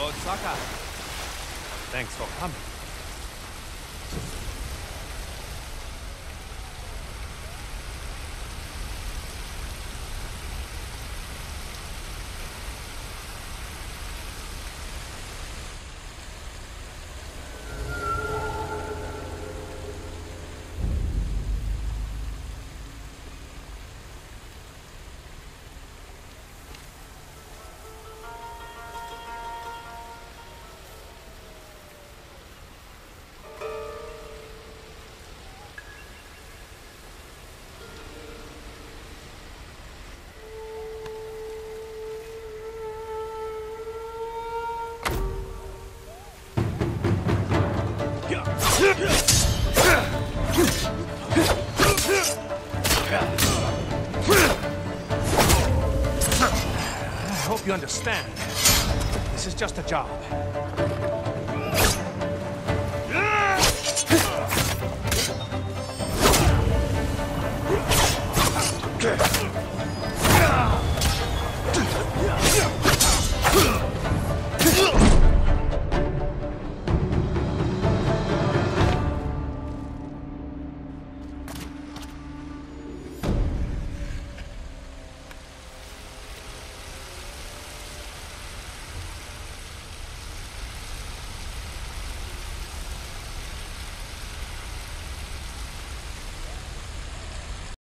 Lord Saka. Thanks for coming. I hope you understand. This is just a job.